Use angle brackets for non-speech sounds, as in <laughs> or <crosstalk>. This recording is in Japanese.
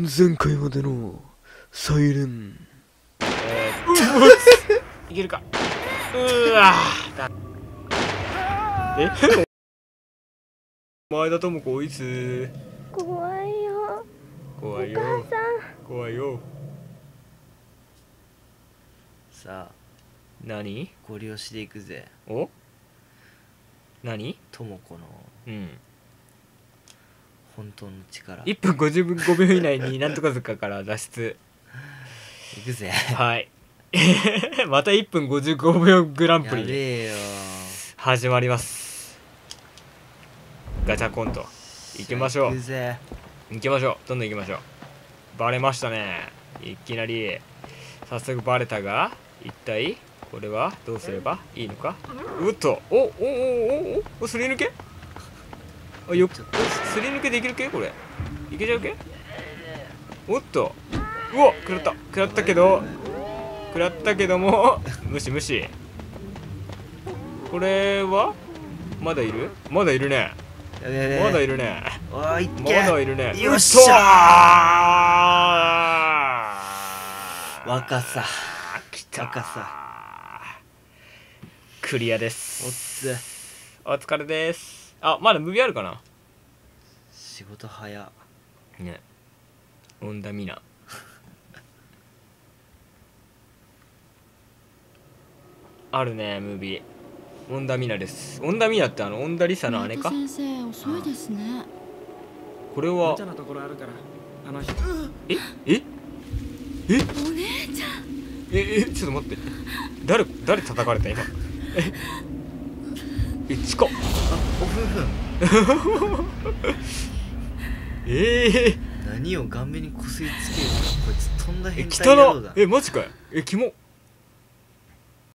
前回までのサイレン。えー、いけるか。うわだえ？前田智子おいつ。怖いよ。怖いよ。お母さん。怖いよ。さあ何？ご利用していくぜ。お何智子の。うん本当の力。1分55秒以内になんとか塚から脱出。いくぜ。はい。<laughs> また1分55秒グランやプリべえよ。始まります。ガチャコント。行きましょう。行くぜ。行きましょう。どんどん行きましょう。バレましたね。いきなり。早速バレたが一体これはどうすればいいのか？うっと。おおおおおおすり抜けあよっすり抜けできる系？これ。いけちゃう系？おっと。うわ食らった。食らったけど食らったけども <laughs> 無視無視。これは？まだいる？まだいるね。まだいるね。まけ。だいるね。よっしゃ若さ。きた。若さ。クリアです。つ。お疲れですあまだムビあるかな。仕事早。っね恩田美奈あるねムービー。恩田美奈です。恩田美奈ってあの恩田理沙の姉か？先生遅いですね。これは無茶なところあるからあの人。えええ？お姉ちゃん。ええちょっと待って。誰誰叩かれた今？え？え近っおふふええ何を顔面にこすりつけるの？こいつとんだえ変態野郎だ。えマジかよ。えキモ